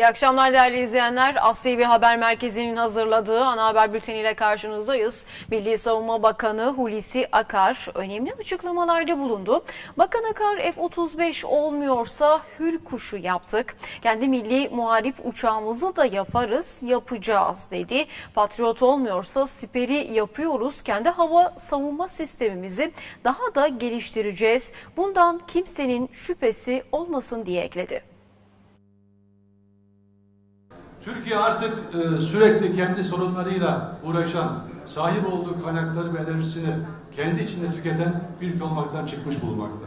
İyi akşamlar değerli izleyenler. Asli ve Haber Merkezi'nin hazırladığı ana haber bülteniyle karşınızdayız. Milli Savunma Bakanı Hulusi Akar önemli açıklamalarda bulundu. Bakan Akar F-35 olmuyorsa hür kuşu yaptık. Kendi milli muharip uçağımızı da yaparız, yapacağız dedi. Patriot olmuyorsa siperi yapıyoruz. Kendi hava savunma sistemimizi daha da geliştireceğiz. Bundan kimsenin şüphesi olmasın diye ekledi. Türkiye artık e, sürekli kendi sorunlarıyla uğraşan, sahip olduğu kaynakları ve enerjisini kendi içinde tüketen bir ülke olmaktan çıkmış bulunmakta.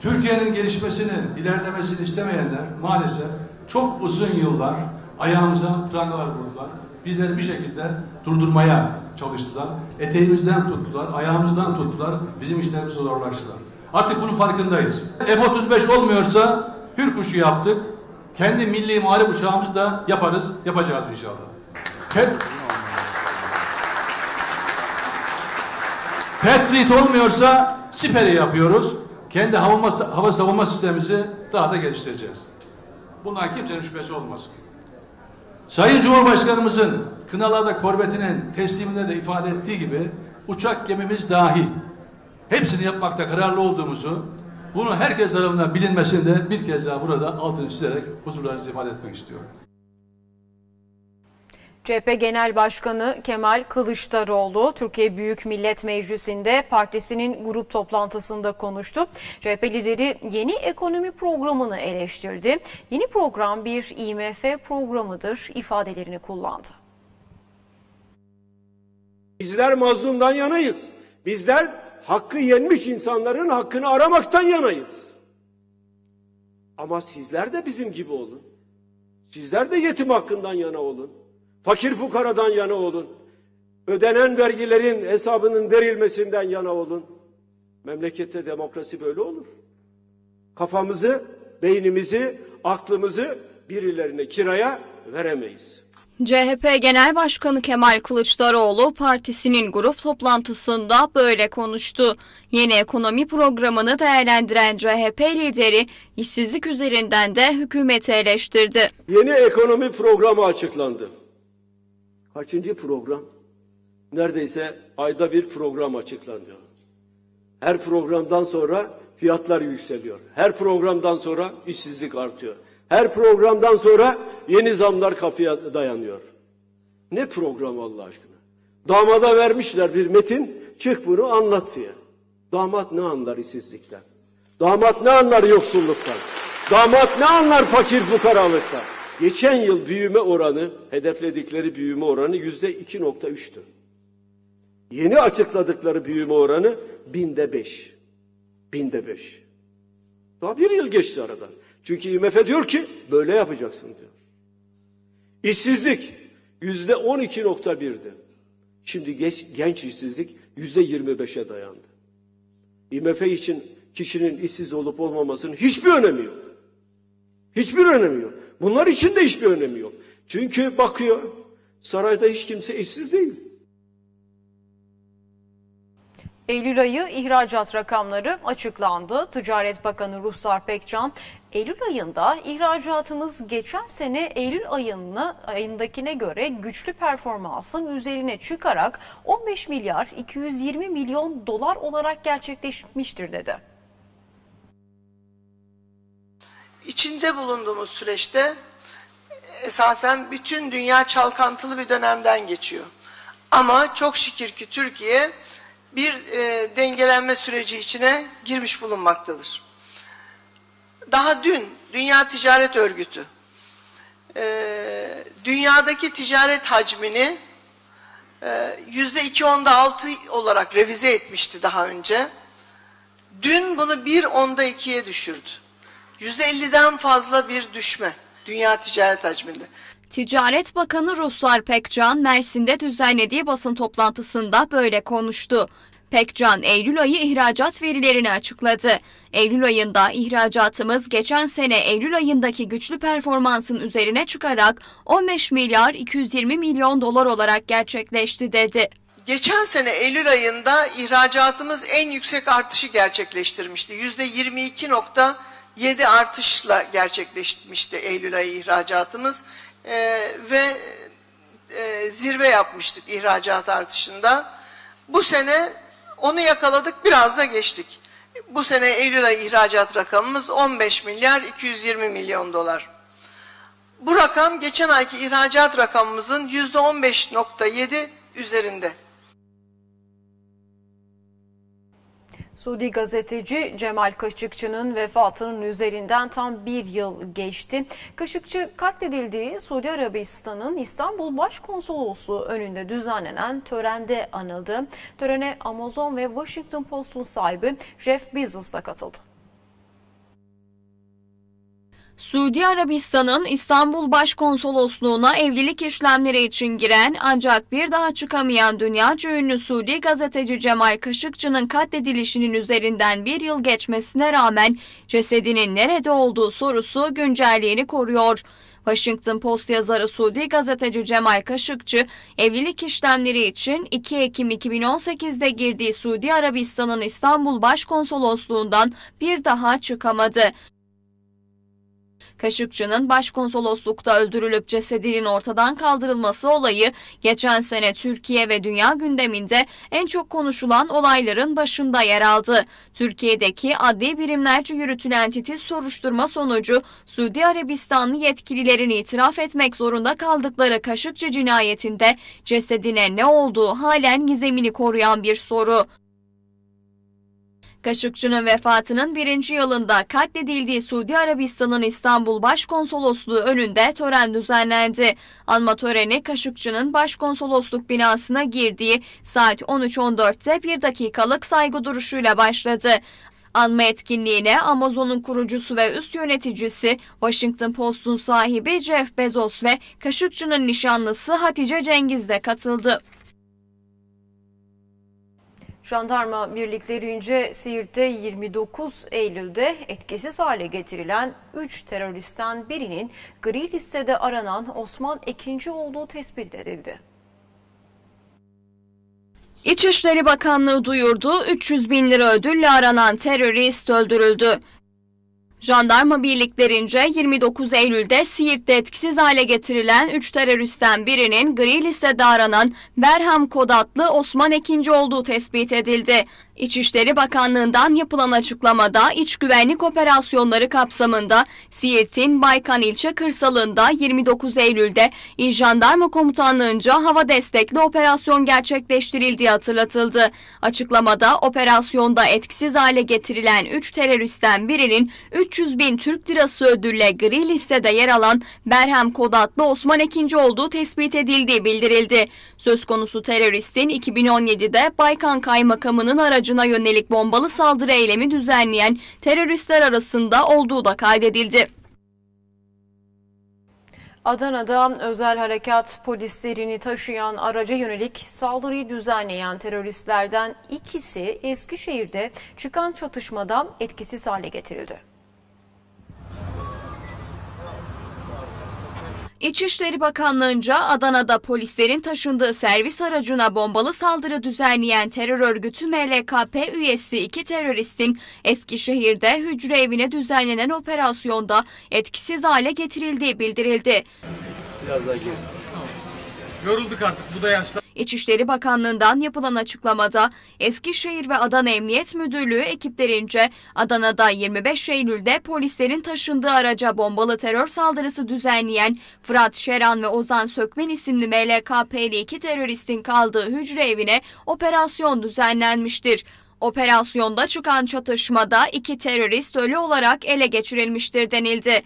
Türkiye'nin gelişmesini, ilerlemesini istemeyenler maalesef çok uzun yıllar ayağımıza prangalar vurdular. Bizleri bir şekilde durdurmaya çalıştılar. Eteğimizden tuttular, ayağımızdan tuttular, bizim işlerimizi zorlaştılar. Artık bunun farkındayız. F-35 olmuyorsa hür kuşu yaptık, kendi milli muharip uçağımızı da yaparız, yapacağız inşallah. Pet Patriot olmuyorsa siperi yapıyoruz. Kendi hava, hava savunma sistemimizi daha da geliştireceğiz. Bundan kimsenin şüphesi olmasın. Sayın Cumhurbaşkanımızın Kınalarda korvetinin tesliminde de ifade ettiği gibi uçak gemimiz dahi hepsini yapmakta kararlı olduğumuzu bunu herkes tarafından bilinmesini de bir kez daha burada altını çizerek huzurlarınızı ifade etmek istiyorum. CHP Genel Başkanı Kemal Kılıçdaroğlu Türkiye Büyük Millet Meclisi'nde partisinin grup toplantısında konuştu. CHP lideri yeni ekonomi programını eleştirdi. Yeni program bir IMF programıdır ifadelerini kullandı. Bizler mazlumdan yanayız. Bizler hakkı yenmiş insanların hakkını aramaktan yanayız. Ama sizler de bizim gibi olun. Sizler de yetim hakkından yana olun. Fakir fukaradan yana olun. Ödenen vergilerin hesabının verilmesinden yana olun. Memlekette demokrasi böyle olur. Kafamızı, beynimizi, aklımızı birilerine kiraya veremeyiz. CHP Genel Başkanı Kemal Kılıçdaroğlu partisinin grup toplantısında böyle konuştu. Yeni ekonomi programını değerlendiren CHP lideri işsizlik üzerinden de hükümeti eleştirdi. Yeni ekonomi programı açıklandı. Kaçıncı program? Neredeyse ayda bir program açıklanıyor. Her programdan sonra fiyatlar yükseliyor. Her programdan sonra işsizlik artıyor. Her programdan sonra yeni zamlar kapıya dayanıyor. Ne program Allah aşkına? Damada vermişler bir metin, çık bunu anlat diye. Damat ne anlar işsizlikten? Damat ne anlar yoksulluktan? Damat ne anlar fakir fukaralıktan? Geçen yıl büyüme oranı, hedefledikleri büyüme oranı yüzde iki nokta üçtü. Yeni açıkladıkları büyüme oranı binde beş. Binde beş. Daha bir yıl geçti aradan. Çünkü IMF diyor ki böyle yapacaksın diyor. İşsizlik yüzde on iki nokta birdi. Şimdi genç, genç işsizlik yüzde yirmi beşe dayandı. IMF için kişinin işsiz olup olmamasının hiçbir önemi yok. Hiçbir önemi yok. Bunlar için de hiçbir önemi yok. Çünkü bakıyor sarayda hiç kimse işsiz değil. Eylül ayı ihracat rakamları açıklandı. Ticaret Bakanı Ruhsar Pekcan, Eylül ayında ihracatımız geçen sene Eylül ayına, ayındakine göre güçlü performansın üzerine çıkarak 15 milyar 220 milyon dolar olarak gerçekleşmiştir dedi. İçinde bulunduğumuz süreçte esasen bütün dünya çalkantılı bir dönemden geçiyor. Ama çok şükür ki Türkiye bir e, dengelenme süreci içine girmiş bulunmaktadır. Daha dün Dünya Ticaret Örgütü e, dünyadaki ticaret hacmini e, yüzde iki onda altı olarak revize etmişti daha önce. Dün bunu bir onda ikiye düşürdü. Yüzde elliden fazla bir düşme dünya ticaret hacminde. Ticaret Bakanı Ruslar Pekcan Mersin'de düzenlediği basın toplantısında böyle konuştu. Pekcan Eylül ayı ihracat verilerini açıkladı. Eylül ayında ihracatımız geçen sene Eylül ayındaki güçlü performansın üzerine çıkarak 15 milyar 220 milyon dolar olarak gerçekleşti dedi. Geçen sene Eylül ayında ihracatımız en yüksek artışı gerçekleştirmişti. %22.1 7 artışla gerçekleşmişti Eylül ayı ihracatımız e, ve e, zirve yapmıştık ihracat artışında. Bu sene onu yakaladık biraz da geçtik. Bu sene Eylül ayı ihracat rakamımız 15 milyar 220 milyon dolar. Bu rakam geçen ayki ihracat rakamımızın %15.7 üzerinde. Suudi gazeteci Cemal Kaşıkçı'nın vefatının üzerinden tam bir yıl geçti. Kaşıkçı katledildiği Suudi Arabistan'ın İstanbul Başkonsolosluğu önünde düzenlenen törende anıldı. Törene Amazon ve Washington Post'un sahibi Jeff Bezos da katıldı. Suudi Arabistan'ın İstanbul Başkonsolosluğu'na evlilik işlemleri için giren ancak bir daha çıkamayan dünyaca ünlü Suudi gazeteci Cemal Kaşıkçı'nın katledilişinin üzerinden bir yıl geçmesine rağmen cesedinin nerede olduğu sorusu güncelliğini koruyor. Washington Post yazarı Suudi gazeteci Cemal Kaşıkçı, evlilik işlemleri için 2 Ekim 2018'de girdiği Suudi Arabistan'ın İstanbul Başkonsolosluğundan bir daha çıkamadı. Kaşıkçı'nın başkonsoloslukta öldürülüp cesedinin ortadan kaldırılması olayı geçen sene Türkiye ve dünya gündeminde en çok konuşulan olayların başında yer aldı. Türkiye'deki adli birimlerce yürütülen titiz soruşturma sonucu Suudi Arabistanlı yetkililerin itiraf etmek zorunda kaldıkları Kaşıkçı cinayetinde cesedine ne olduğu halen gizemini koruyan bir soru. Kaşıkçı'nın vefatının birinci yılında katledildiği Suudi Arabistan'ın İstanbul Başkonsolosluğu önünde tören düzenlendi. Anma töreni Kaşıkçı'nın başkonsolosluk binasına girdiği saat 13.14'te bir dakikalık saygı duruşuyla başladı. Anma etkinliğine Amazon'un kurucusu ve üst yöneticisi, Washington Post'un sahibi Jeff Bezos ve Kaşıkçı'nın nişanlısı Hatice Cengiz de katıldı. Jandarma birliklerince Siirt'te 29 Eylül'de etkisiz hale getirilen 3 teröristten birinin gri listede aranan Osman Ekinci olduğu tespit edildi. İçişleri Bakanlığı duyurdu, 300 bin lira ödülle aranan terörist öldürüldü. Jandarma birliklerince 29 Eylül'de Siirt'te etkisiz hale getirilen 3 teröristten birinin gri listede aranan Berham Kod adlı Osman Ekinci olduğu tespit edildi. İçişleri Bakanlığı'ndan yapılan açıklamada iç güvenlik operasyonları kapsamında Siirt'in Baykan ilçe kırsalında 29 Eylül'de İl Jandarma Komutanlığı'nca hava destekli operasyon gerçekleştirildiği hatırlatıldı. Açıklamada operasyonda etkisiz hale getirilen 3 teröristten birinin 300 bin Türk lirası ödülle gri listede yer alan Berhem Kod adlı Osman Ekinci olduğu tespit edildiği bildirildi. Söz konusu teröristin 2017'de Baykan Kaymakamı'nın aracına yönelik bombalı saldırı eylemi düzenleyen teröristler arasında olduğu da kaydedildi. Adana'da özel harekat polislerini taşıyan araca yönelik saldırıyı düzenleyen teröristlerden ikisi Eskişehir'de çıkan çatışmada etkisiz hale getirildi. İçişleri Bakanlığı'nca Adana'da polislerin taşındığı servis aracına bombalı saldırı düzenleyen terör örgütü MLKP üyesi iki teröristin Eskişehir'de hücre evine düzenlenen operasyonda etkisiz hale getirildiği bildirildi. Biraz daha geri. Yorulduk artık bu da yaşlı. İçişleri Bakanlığı'ndan yapılan açıklamada Eskişehir ve Adana Emniyet Müdürlüğü ekiplerince Adana'da 25 Eylül'de polislerin taşındığı araca bombalı terör saldırısı düzenleyen Fırat Şeran ve Ozan Sökmen isimli MLKP'li iki teröristin kaldığı hücre evine operasyon düzenlenmiştir. Operasyonda çıkan çatışmada iki terörist ölü olarak ele geçirilmiştir denildi.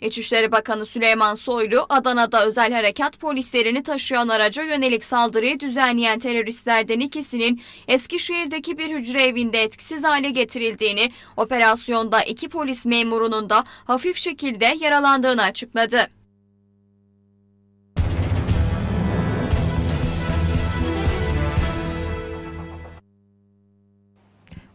İçişleri Bakanı Süleyman Soylu, Adana'da özel harekat polislerini taşıyan araca yönelik saldırıyı düzenleyen teröristlerden ikisinin Eskişehir'deki bir hücre evinde etkisiz hale getirildiğini, operasyonda iki polis memurunun da hafif şekilde yaralandığını açıkladı.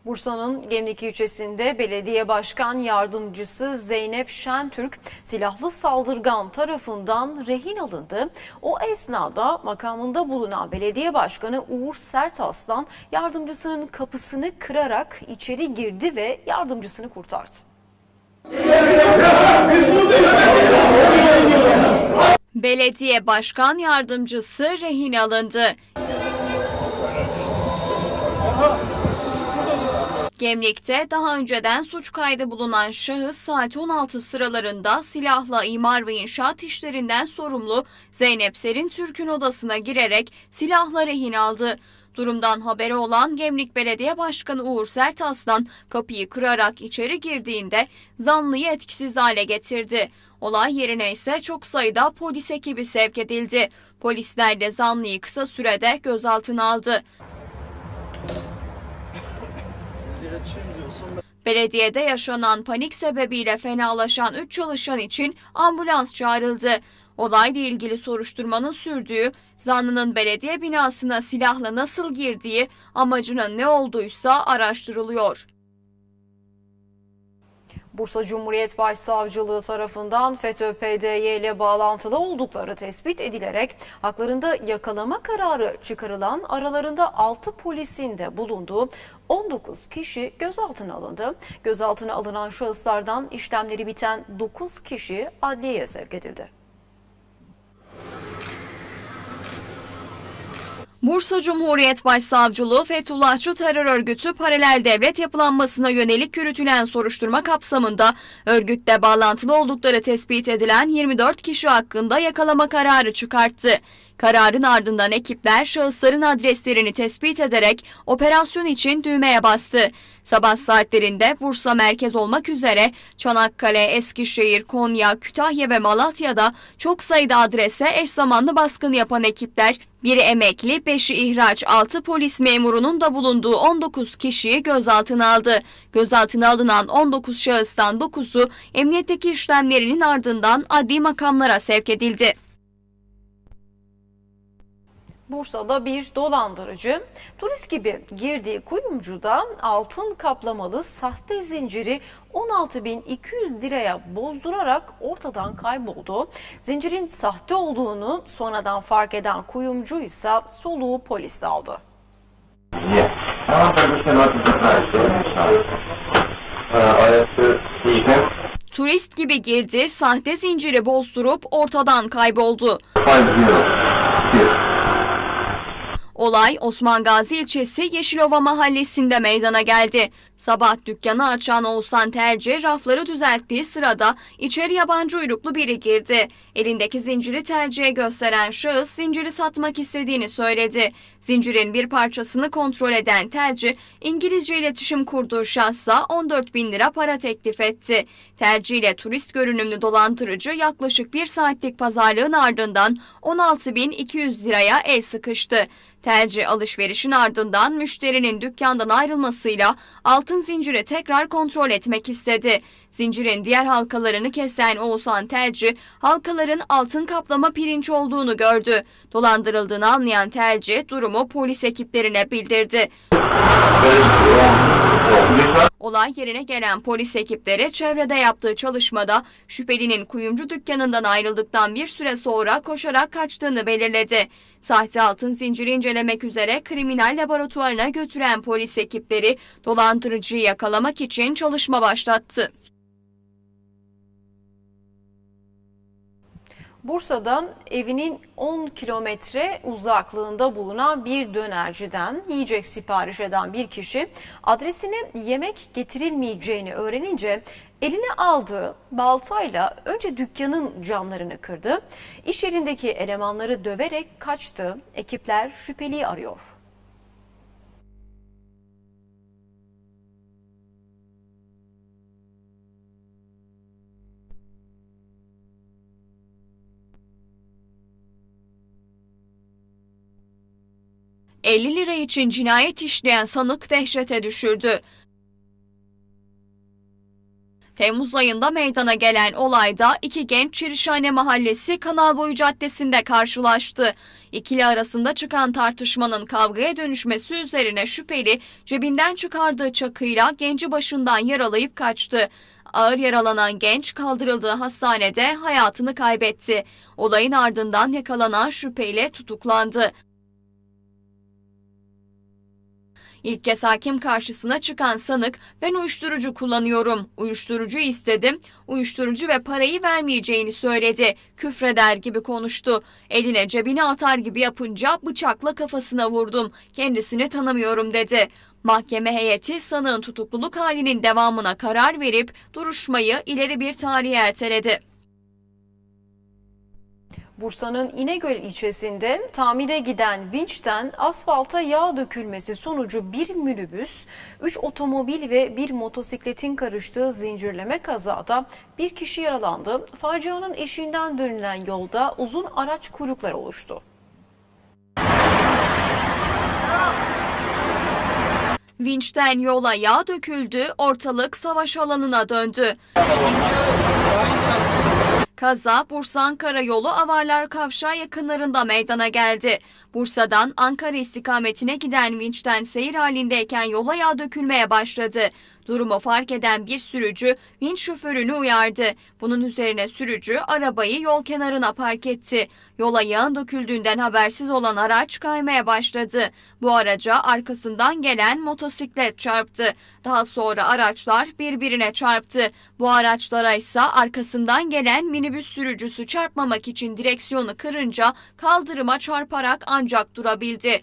Bursa'nın Gemlik ilçesinde belediye başkan yardımcısı Zeynep Şentürk silahlı saldırgan tarafından rehin alındı. O esnada makamında bulunan belediye başkanı Uğur Sertaslan yardımcısının kapısını kırarak içeri girdi ve yardımcısını kurtardı. Belediye başkan yardımcısı rehin alındı. Gemlik'te daha önceden suç kaydı bulunan şahıs saat 16 sıralarında silahla imar ve inşaat işlerinden sorumlu Zeynep Serin Türk'ün odasına girerek silahla rehin aldı. Durumdan haberi olan Gemlik Belediye Başkanı Uğur Sertaslan kapıyı kırarak içeri girdiğinde zanlıyı etkisiz hale getirdi. Olay yerine ise çok sayıda polis ekibi sevk edildi. Polisler de zanlıyı kısa sürede gözaltına aldı. Belediyede yaşanan panik sebebiyle fenalaşan 3 çalışan için ambulans çağrıldı. Olayla ilgili soruşturmanın sürdüğü, zanlının belediye binasına silahla nasıl girdiği, amacının ne olduğuysa araştırılıyor. Bursa Cumhuriyet Başsavcılığı tarafından FETÖ-PDY ile bağlantılı oldukları tespit edilerek haklarında yakalama kararı çıkarılan aralarında 6 polisin de bulunduğu 19 kişi gözaltına alındı. Gözaltına alınan şahıslardan işlemleri biten 9 kişi adliyeye sevk edildi. Bursa Cumhuriyet Başsavcılığı Fethullahçı terör örgütü paralel devlet yapılanmasına yönelik yürütülen soruşturma kapsamında örgütle bağlantılı oldukları tespit edilen 24 kişi hakkında yakalama kararı çıkarttı. Kararın ardından ekipler şahısların adreslerini tespit ederek operasyon için düğmeye bastı. Sabah saatlerinde Bursa merkez olmak üzere Çanakkale, Eskişehir, Konya, Kütahya ve Malatya'da çok sayıda adrese eş zamanlı baskın yapan ekipler biri emekli, 5'i ihraç, 6 polis memurunun da bulunduğu 19 kişiyi gözaltına aldı. Gözaltına alınan 19 şahıstan 9'u emniyetteki işlemlerinin ardından adli makamlara sevk edildi. Bursa'da bir dolandırıcı turist gibi girdiği kuyumcuda altın kaplamalı sahte zinciri 16.200 liraya bozdurarak ortadan kayboldu. Zincirin sahte olduğunu sonradan fark eden kuyumcu ise soluğu polis aldı. Yes. Them. Turist gibi girdi, sahte zinciri bozdurup ortadan kayboldu. Olay Osman Gazi ilçesi Yeşilova mahallesinde meydana geldi. Sabah dükkanı açan Oğuzhan Telci rafları düzelttiği sırada içeri yabancı uyruklu biri girdi. Elindeki zinciri Telci'ye gösteren şahıs zinciri satmak istediğini söyledi. Zincirin bir parçasını kontrol eden Telci İngilizce iletişim kurduğu şahsa 14 bin lira para teklif etti. Telci ile turist görünümlü dolandırıcı yaklaşık bir saatlik pazarlığın ardından 16.200 liraya el sıkıştı. Telci alışverişin ardından müşterinin dükkandan ayrılmasıyla altın zinciri tekrar kontrol etmek istedi. Zincirin diğer halkalarını kesen Oğuzhan Telci halkaların altın kaplama pirinç olduğunu gördü. Dolandırıldığını anlayan Telci durumu polis ekiplerine bildirdi. Olay yerine gelen polis ekipleri çevrede yaptığı çalışmada şüphelinin kuyumcu dükkanından ayrıldıktan bir süre sonra koşarak kaçtığını belirledi. Sahte altın zinciri incelemek üzere kriminal laboratuvarına götüren polis ekipleri dolandırıcıyı yakalamak için çalışma başlattı. Bursa'da evinin 10 kilometre uzaklığında bulunan bir dönerciden yiyecek sipariş eden bir kişi adresine yemek getirilmeyeceğini öğrenince eline aldığı baltayla önce dükkanın camlarını kırdı. İş yerindeki elemanları döverek kaçtı. Ekipler şüpheliyi arıyor. ...50 lira için cinayet işleyen sanık dehşete düşürdü. Temmuz ayında meydana gelen olayda iki genç Çirişhane Mahallesi Kanalboyu Caddesi'nde karşılaştı. İkili arasında çıkan tartışmanın kavgaya dönüşmesi üzerine şüpheli cebinden çıkardığı çakıyla genci başından yaralayıp kaçtı. Ağır yaralanan genç kaldırıldığı hastanede hayatını kaybetti. Olayın ardından yakalanan şüpheyle tutuklandı. İlk kez hakim karşısına çıkan sanık ben uyuşturucu kullanıyorum, uyuşturucu istedim, uyuşturucu ve parayı vermeyeceğini söyledi. Küfreder gibi konuştu. Eline cebine atar gibi yapınca bıçakla kafasına vurdum. Kendisini tanımıyorum dedi. Mahkeme heyeti sanığın tutukluluk halinin devamına karar verip duruşmayı ileri bir tarihe erteledi. Bursa'nın İnegöl ilçesinde tamire giden vinçten asfalta yağ dökülmesi sonucu bir minibüs, 3 otomobil ve bir motosikletin karıştığı zincirleme kazada bir kişi yaralandı. Facianın eşiğinden dönülen yolda uzun araç kuyrukları oluştu. Vinçten yola yağ döküldü, ortalık savaş alanına döndü. Kaza Bursa Ankara yolu Avarlar Kavşağı yakınlarında meydana geldi. Bursa'dan Ankara istikametine giden vinçten seyir halindeyken yola yağ dökülmeye başladı. Durumu fark eden bir sürücü vinç şoförünü uyardı. Bunun üzerine sürücü arabayı yol kenarına park etti. Yola yağın döküldüğünden habersiz olan araç kaymaya başladı. Bu araca arkasından gelen motosiklet çarptı. Daha sonra araçlar birbirine çarptı. Bu araçlara ise arkasından gelen minibüs sürücüsü çarpmamak için direksiyonu kırınca kaldırıma çarparak ancak durabildi.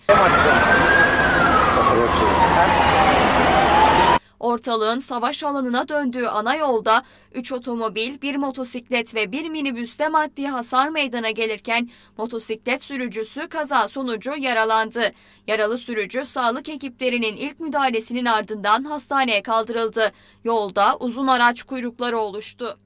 Ortalığın savaş alanına döndüğü ana yolda 3 otomobil, bir motosiklet ve bir minibüste maddi hasar meydana gelirken motosiklet sürücüsü kaza sonucu yaralandı. Yaralı sürücü sağlık ekiplerinin ilk müdahalesinin ardından hastaneye kaldırıldı. Yolda uzun araç kuyrukları oluştu.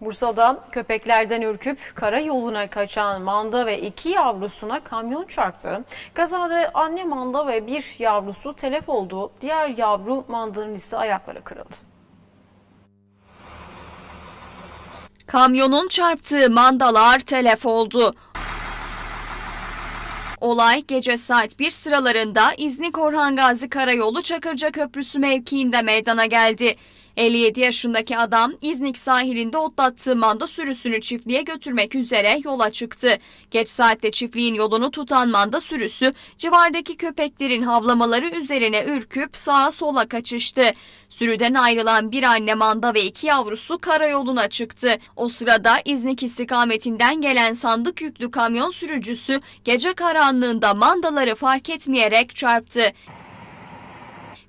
Bursa'da köpeklerden ürküp karayoluna kaçan manda ve iki yavrusuna kamyon çarptı. Kazada anne manda ve bir yavrusu telef oldu. Diğer yavru mandanın ise ayakları kırıldı. Kamyonun çarptığı mandalar telef oldu. Olay gece saat 1 sıralarında İznik Orhan Gazi Karayolu Çakırca Köprüsü mevkiinde meydana geldi. 57 yaşındaki adam İznik sahilinde otlattığı manda sürüsünü çiftliğe götürmek üzere yola çıktı. Geç saatte çiftliğin yolunu tutan manda sürüsü civardaki köpeklerin havlamaları üzerine ürküp sağa sola kaçıştı. Sürüden ayrılan bir anne manda ve iki yavrusu karayoluna çıktı. O sırada İznik istikametinden gelen sandık yüklü kamyon sürücüsü gece karanlığında mandaları fark etmeyerek çarptı.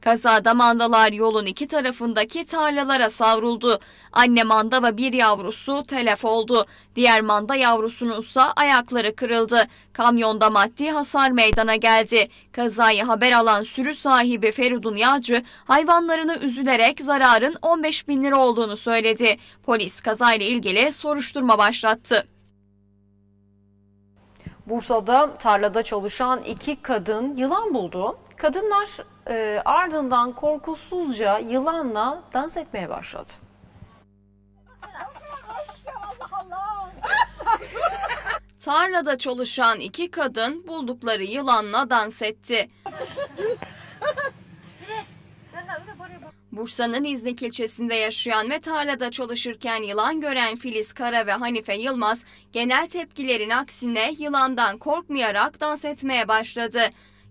Kazada mandalar yolun iki tarafındaki tarlalara savruldu. Anne manda ve bir yavrusu telef oldu. Diğer manda yavrusunun ise ayakları kırıldı. Kamyonda maddi hasar meydana geldi. Kazayı haber alan sürü sahibi Feridun Yağcı hayvanlarını üzülerek zararın 15 bin lira olduğunu söyledi. Polis kazayla ilgili soruşturma başlattı. Bursa'da tarlada çalışan iki kadın yılan buldu. Kadınlar e, ardından korkusuzca yılanla dans etmeye başladı. Tarlada çalışan iki kadın buldukları yılanla dans etti. Bursa'nın İznik ilçesinde yaşayan ve tarlada çalışırken yılan gören Filiz Kara ve Hanife Yılmaz genel tepkilerin aksine yılandan korkmayarak dans etmeye başladı.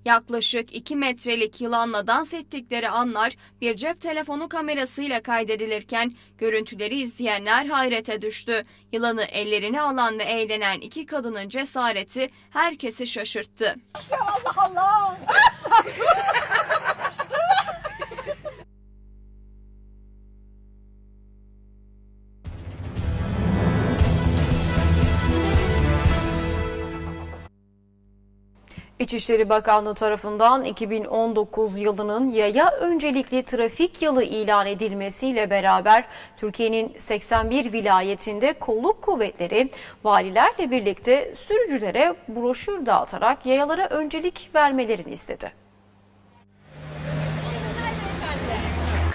Yaklaşık 2 metrelik yılanla dans ettikleri anlar bir cep telefonu kamerasıyla kaydedilirken görüntüleri izleyenler hayrete düştü. Yılanı ellerine alan ve eğlenen iki kadının cesareti herkesi şaşırttı. İçişleri Bakanlığı tarafından 2019 yılının yaya öncelikli trafik yılı ilan edilmesiyle beraber Türkiye'nin 81 vilayetinde kolluk kuvvetleri valilerle birlikte sürücülere broşür dağıtarak yayalara öncelik vermelerini istedi.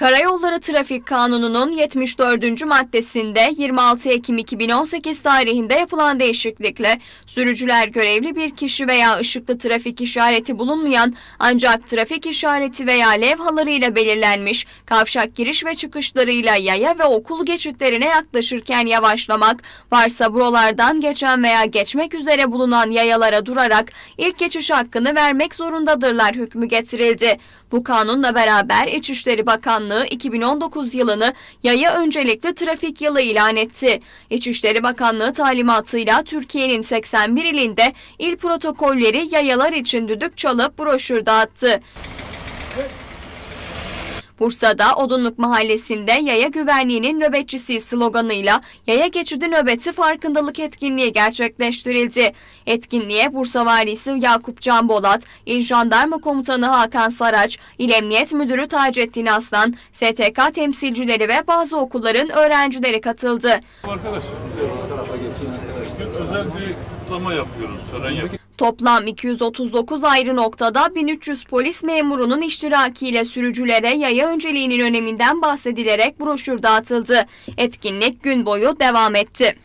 Karayolları Trafik Kanunu'nun 74. maddesinde 26 Ekim 2018 tarihinde yapılan değişiklikle sürücüler görevli bir kişi veya ışıklı trafik işareti bulunmayan ancak trafik işareti veya levhalarıyla belirlenmiş kavşak giriş ve çıkışlarıyla yaya ve okul geçitlerine yaklaşırken yavaşlamak, varsa buralardan geçen veya geçmek üzere bulunan yayalara durarak ilk geçiş hakkını vermek zorundadırlar hükmü getirildi. Bu kanunla beraber İçişleri Bakanlığı 2019 yılını yaya öncelikli trafik yılı ilan etti. İçişleri Bakanlığı talimatıyla Türkiye'nin 81 ilinde il protokolleri yayalar için düdük çalıp broşür dağıttı. Bursa'da Odunluk Mahallesi'nde yaya güvenliğinin nöbetçisi sloganıyla yaya geçidi nöbeti farkındalık etkinliği gerçekleştirildi. Etkinliğe Bursa Valisi Yakup Can Bolat, İl Jandarma Komutanı Hakan Saraç, İl Emniyet Müdürü Taceddin Aslan, STK temsilcileri ve bazı okulların öğrencileri katıldı. Arkadaş, özel bir kutlama yapıyoruz, tören yapıyoruz. Toplam 239 ayrı noktada 1300 polis memurunun iştirakiyle sürücülere yaya önceliğinin öneminden bahsedilerek broşür dağıtıldı. Etkinlik gün boyu devam etti.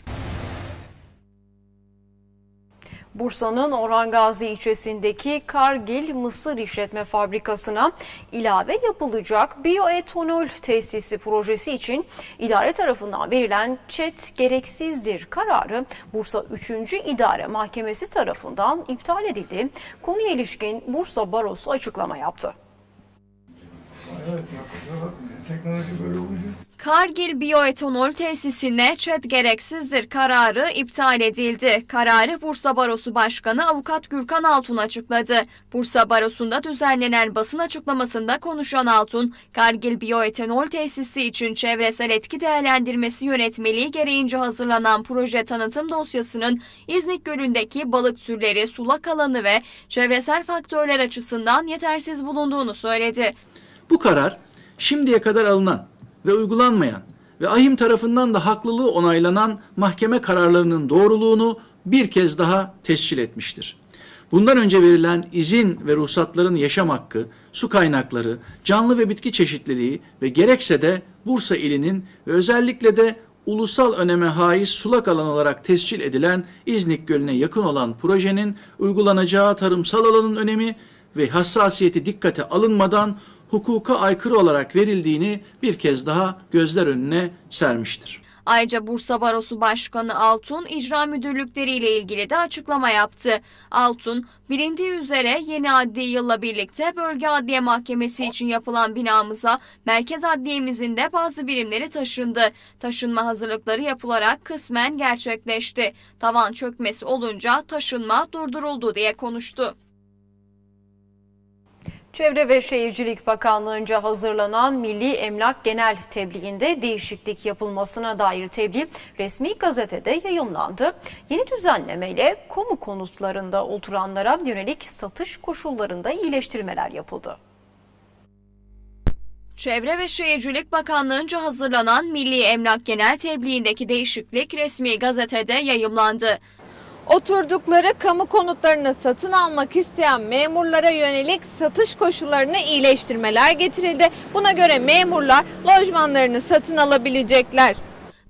Bursa'nın Orhan Gazi ilçesindeki Kargil Mısır İşletme Fabrikası'na ilave yapılacak biyoetanol tesisi projesi için idare tarafından verilen çet gereksizdir kararı Bursa 3. İdare Mahkemesi tarafından iptal edildi. Konuya ilişkin Bursa Barosu açıklama yaptı. Kargil biyoetanol tesisine ÇED gereksizdir kararı iptal edildi. Kararı Bursa Barosu Başkanı Avukat Gürkan Altun açıkladı. Bursa Barosu'nda düzenlenen basın açıklamasında konuşan Altun, Kargil biyoetanol tesisi için çevresel etki değerlendirmesi yönetmeliği gereğince hazırlanan proje tanıtım dosyasının İznik Gölü'ndeki balık türleri, sulak alanı ve çevresel faktörler açısından yetersiz bulunduğunu söyledi. Bu karar şimdiye kadar alınan ve uygulanmayan ve ahim tarafından da haklılığı onaylanan mahkeme kararlarının doğruluğunu bir kez daha tescil etmiştir. Bundan önce verilen izin ve ruhsatların yaşam hakkı, su kaynakları, canlı ve bitki çeşitliliği ve gerekse de Bursa ilinin ve özellikle de ulusal öneme haiz sulak alan olarak tescil edilen İznik Gölü'ne yakın olan projenin uygulanacağı tarımsal alanın önemi ve hassasiyeti dikkate alınmadan hukuka aykırı olarak verildiğini bir kez daha gözler önüne sermiştir. Ayrıca Bursa Barosu Başkanı Altun icra müdürlükleriyle ilgili de açıklama yaptı. Altun, bilindiği üzere yeni adli yılla birlikte bölge adliye mahkemesi için yapılan binamıza merkez adliyemizin de bazı birimleri taşındı. Taşınma hazırlıkları yapılarak kısmen gerçekleşti. Tavan çökmesi olunca taşınma durduruldu diye konuştu. Çevre ve Şehircilik Bakanlığı'nca hazırlanan Milli Emlak Genel Tebliğinde değişiklik yapılmasına dair tebliğ resmi gazetede yayımlandı. Yeni düzenlemeyle kamu konutlarında oturanlara yönelik satış koşullarında iyileştirmeler yapıldı. Çevre ve Şehircilik Bakanlığı'nca hazırlanan Milli Emlak Genel Tebliğindeki değişiklik resmi gazetede yayımlandı. Oturdukları kamu konutlarını satın almak isteyen memurlara yönelik satış koşullarını iyileştirmeler getirildi. Buna göre memurlar lojmanlarını satın alabilecekler.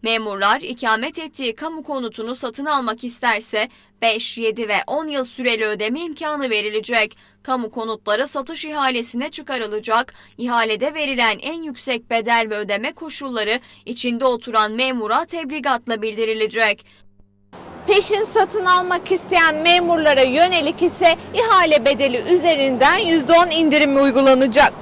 Memurlar ikamet ettiği kamu konutunu satın almak isterse 5, 7 ve 10 yıl süreli ödeme imkanı verilecek. Kamu konutları satış ihalesine çıkarılacak. İhalede verilen en yüksek bedel ve ödeme koşulları içinde oturan memura tebligatla bildirilecek. Peşin satın almak isteyen memurlara yönelik ise ihale bedeli üzerinden %10 indirim uygulanacak.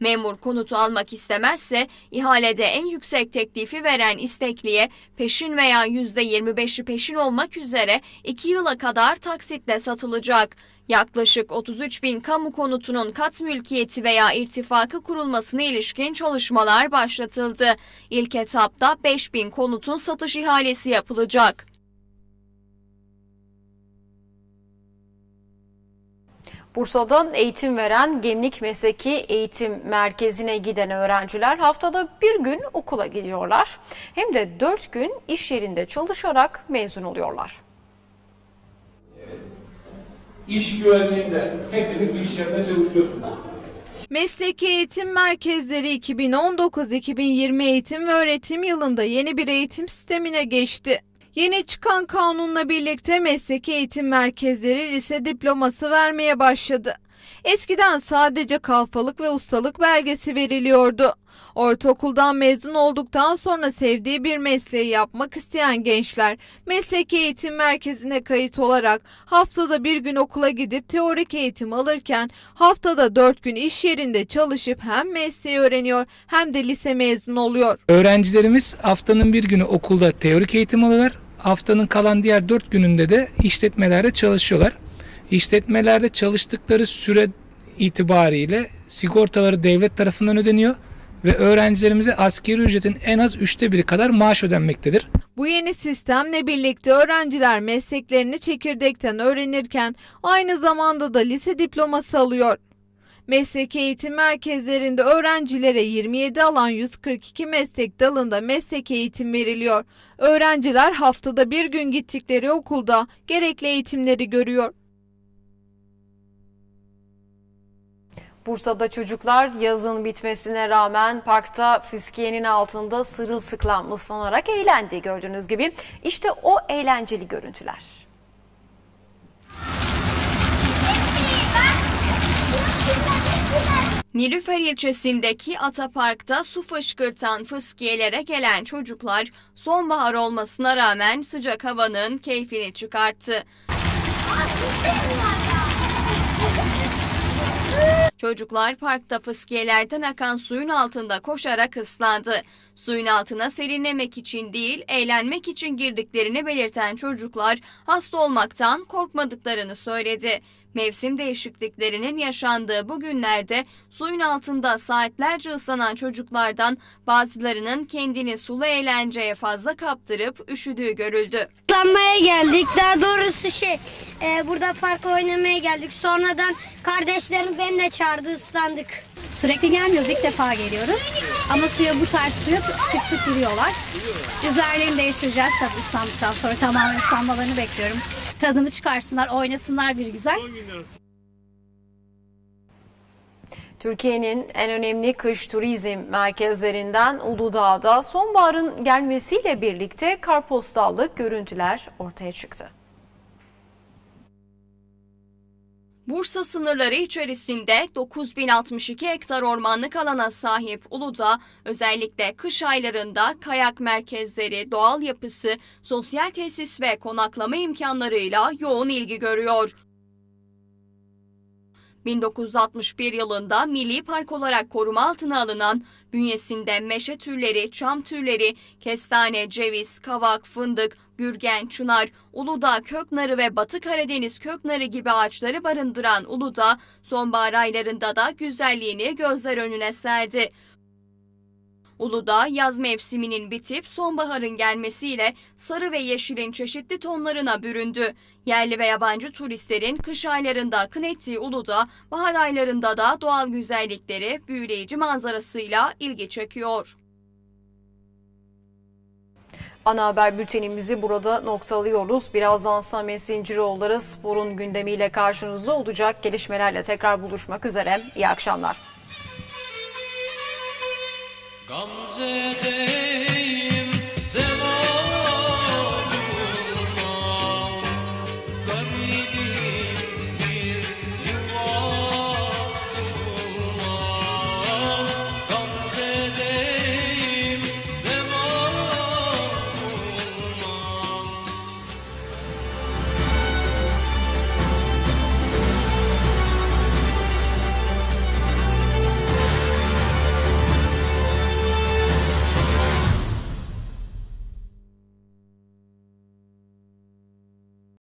Memur konutu almak istemezse ihalede en yüksek teklifi veren istekliye peşin veya %25'i peşin olmak üzere 2 yıla kadar taksitle satılacak. Yaklaşık 33 bin kamu konutunun kat mülkiyeti veya irtifakı kurulmasına ilişkin çalışmalar başlatıldı. İlk etapta 5 bin konutun satış ihalesi yapılacak. Bursa'da eğitim veren Gemlik Mesleki Eğitim Merkezi'ne giden öğrenciler haftada bir gün okula gidiyorlar. Hem de dört gün iş yerinde çalışarak mezun oluyorlar. İş güvenliğinde hepiniz bir iş yerinde çalışıyorsunuz. Mesleki eğitim merkezleri 2019-2020 eğitim ve öğretim yılında yeni bir eğitim sistemine geçti. Yeni çıkan kanunla birlikte mesleki eğitim merkezleri lise diploması vermeye başladı. Eskiden sadece kalfalık ve ustalık belgesi veriliyordu. Ortaokuldan mezun olduktan sonra sevdiği bir mesleği yapmak isteyen gençler mesleki eğitim merkezine kayıt olarak haftada bir gün okula gidip teorik eğitim alırken haftada dört gün iş yerinde çalışıp hem mesleği öğreniyor hem de lise mezun oluyor. Öğrencilerimiz haftanın bir günü okulda teorik eğitim alıyorlar. Haftanın kalan diğer dört gününde de işletmelerde çalışıyorlar. İşletmelerde çalıştıkları süre itibariyle sigortaları devlet tarafından ödeniyor ve öğrencilerimize askeri ücretin en az üçte biri kadar maaş ödenmektedir. Bu yeni sistemle birlikte öğrenciler mesleklerini çekirdekten öğrenirken aynı zamanda da lise diploması alıyor. Mesleki eğitim merkezlerinde öğrencilere 27 alan 142 meslek dalında meslek eğitim veriliyor. Öğrenciler haftada bir gün gittikleri okulda gerekli eğitimleri görüyor. Bursa'da çocuklar yazın bitmesine rağmen parkta fiskiyenin altında sırılsıklam ıslanarak eğlendi gördüğünüz gibi. İşte o eğlenceli görüntüler. Nilüfer ilçesindeki Atapark'ta su fışkırtan fıskiyelere gelen çocuklar sonbahar olmasına rağmen sıcak havanın keyfini çıkarttı. Çocuklar parkta fıskiyelerden akan suyun altında koşarak ıslandı. Suyun altına serinlemek için değil, eğlenmek için girdiklerini belirten çocuklar hasta olmaktan korkmadıklarını söyledi. Mevsim değişikliklerinin yaşandığı bu günlerde suyun altında saatlerce ıslanan çocuklardan bazılarının kendini sulu eğlenceye fazla kaptırıp üşüdüğü görüldü. Islanmaya geldik. Daha doğrusu şey e, burada park oynamaya geldik. Sonradan kardeşlerim beni de çağırdı ıslandık. Sürekli gelmiyoruz, ilk defa geliyoruz. Ama suya bu tarz suya sık sık giriyorlar. Üzerlerini değiştireceğiz tabii ıslandıktan sonra tamamen ıslanmalarını bekliyorum. Tadını çıkarsınlar, oynasınlar bir güzel. Türkiye'nin en önemli kış turizm merkezlerinden Uludağ'da sonbaharın gelmesiyle birlikte karpostallık görüntüler ortaya çıktı. Bursa sınırları içerisinde 9062 hektar ormanlık alana sahip Uludağ, özellikle kış aylarında kayak merkezleri, doğal yapısı, sosyal tesis ve konaklama imkanlarıyla yoğun ilgi görüyor. 1961 yılında milli park olarak koruma altına alınan, bünyesinde meşe türleri, çam türleri, kestane, ceviz, kavak, fındık, gürgen, çınar, Uludağ köknarı ve Batı Karadeniz köknarı gibi ağaçları barındıran Uludağ, sonbahar aylarında da güzelliğini gözler önüne serdi. Uludağ yaz mevsiminin bitip sonbaharın gelmesiyle sarı ve yeşilin çeşitli tonlarına büründü. Yerli ve yabancı turistlerin kış aylarında akın ettiği Uludağ, bahar aylarında da doğal güzellikleri, büyüleyici manzarasıyla ilgi çekiyor. Ana haber bültenimizi burada noktalıyoruz. Birazdan Samet Zinciroğulları sporun gündemiyle karşınızda olacak. Gelişmelerle tekrar buluşmak üzere. İyi akşamlar. Gamze'de